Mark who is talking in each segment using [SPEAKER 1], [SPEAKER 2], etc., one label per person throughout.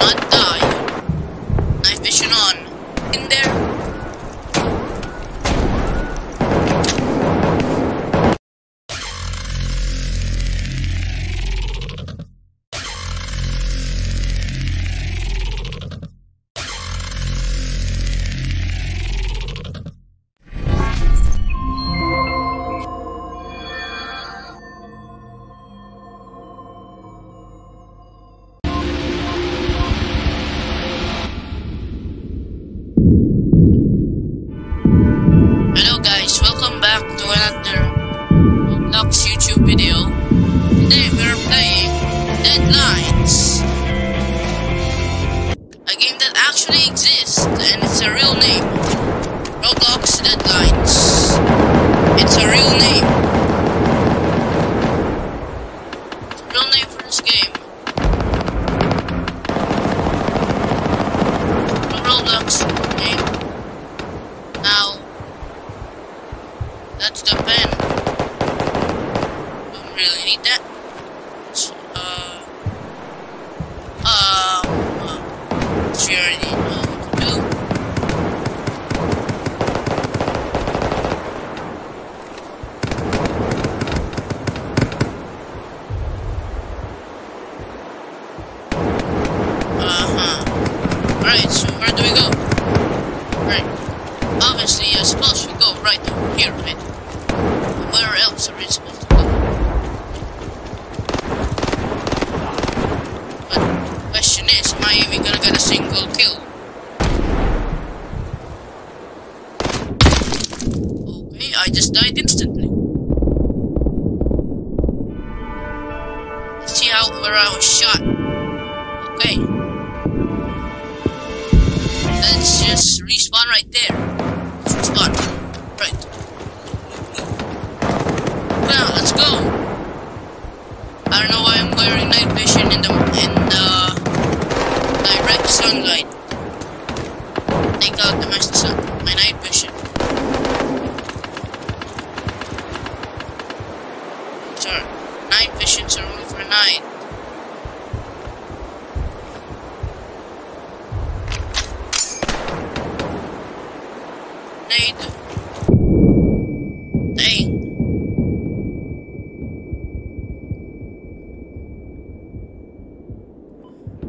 [SPEAKER 1] I'm done. right over here, right? Where else are we supposed to go? But question is, am I even gonna get a single kill? Okay, I just died instantly. Let's see how where I was shot. Okay. Let's just respawn right there.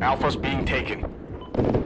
[SPEAKER 2] Alpha's being taken.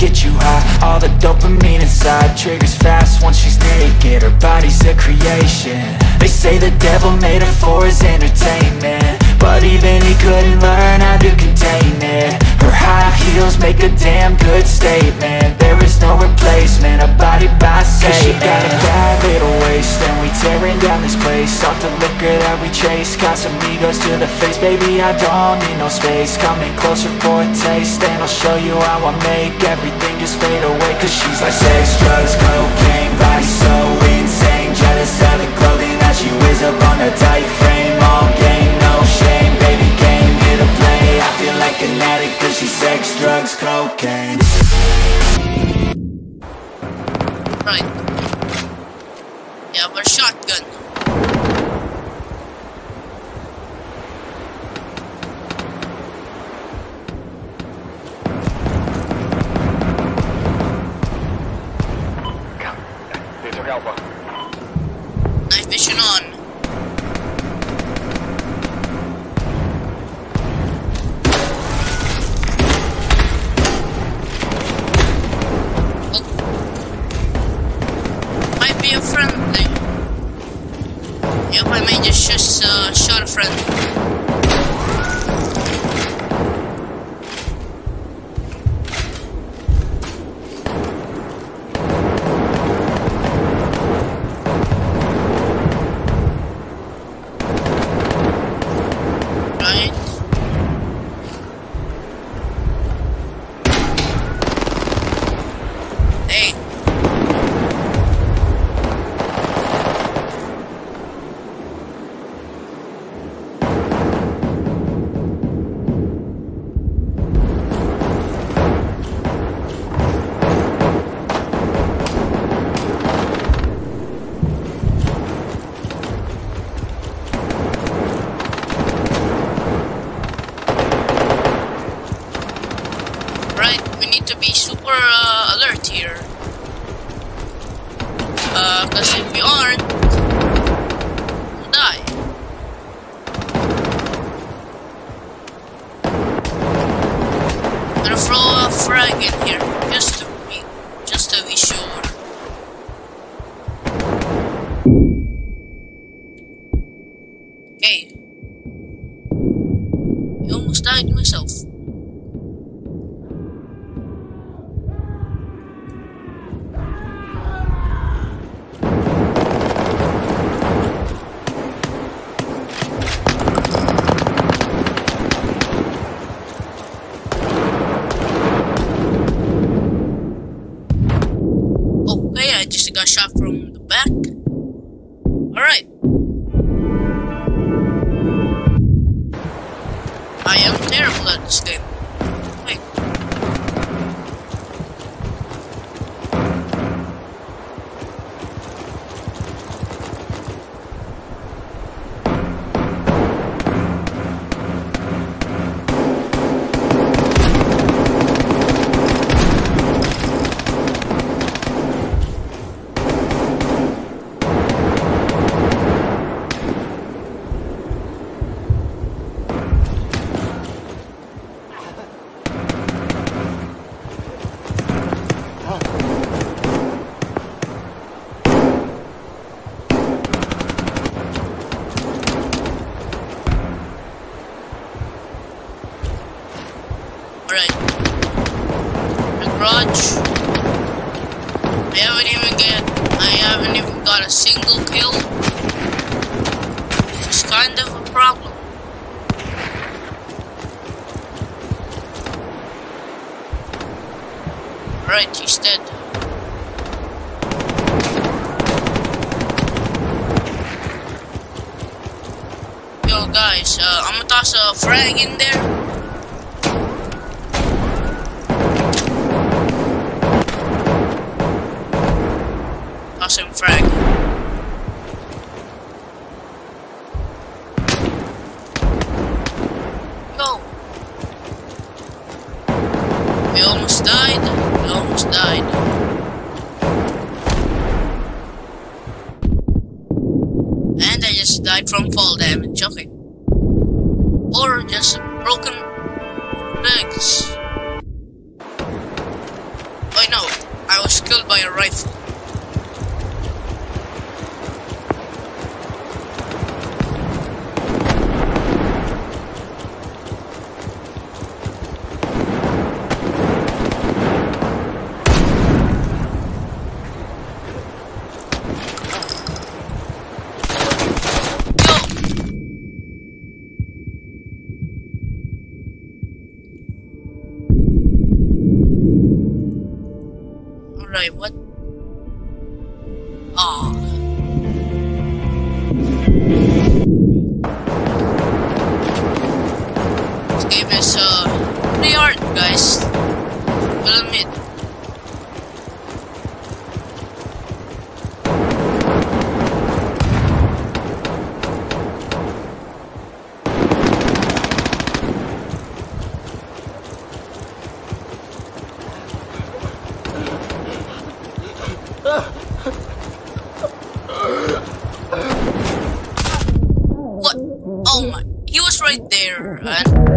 [SPEAKER 3] get you high, all the dopamine inside Triggers fast once she's naked, her body's a creation. They say the devil made her for his entertainment But even he couldn't learn how to contain it. Her high heels make a damn good statement. There is no replacement, a body by Satan Cause she got a bad little waist And we tearing down this place. Off the liquor that we chase Casamigos to the face. Baby, I don't need no space. Coming closer for a taste And I'll show you how I make everything just fade away. Cause she's like sex, drugs, cocaine Body so insane. Jealous of the clothing that she wears up on her like an addict Cause she's sex, drugs, cocaine
[SPEAKER 1] Right. Might friendly. Yep, I may just just uh, shot a friend. Alright. The garage. I haven't even get I haven't even got a single kill. It's kind of a problem. Right, he's dead. Yo guys, uh, I'm gonna toss a frag in there. A rifle. Ah. This game is uh pretty hard, guys. Will admit. What? Oh my! He was right there. And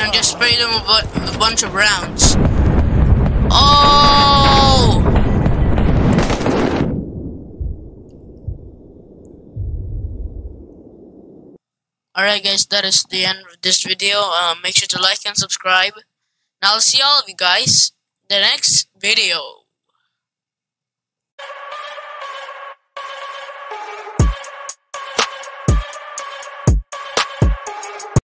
[SPEAKER 1] and I just sprayed him a, a bunch of rounds. Oh! Alright guys, that is the end of this video. Um, make sure to like and subscribe. And I'll see all of you guys the next video.